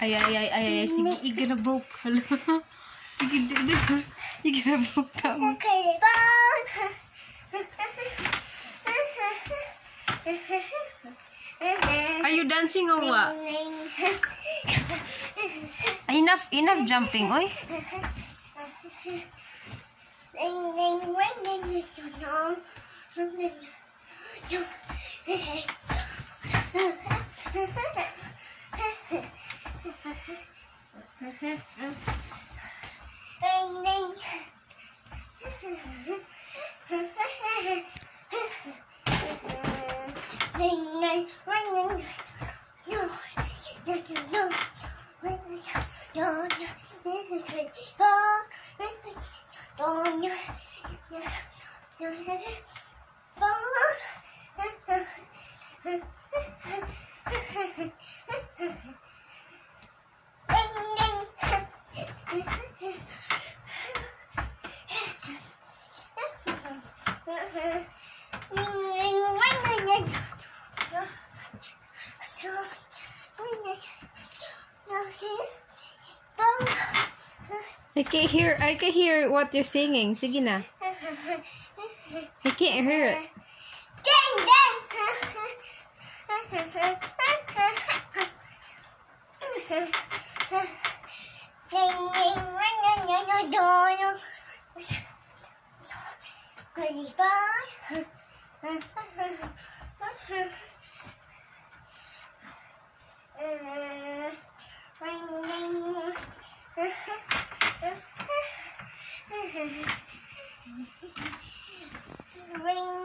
Ay, ay, ay, ay, ay. Sige, igana broke. Hala. Sige, di, di. Igana broke ka mo. Are you dancing or what? Enough, enough jumping, oy. I can't hear, I can hear what you're singing. Sige na. I can't hear it. Ring,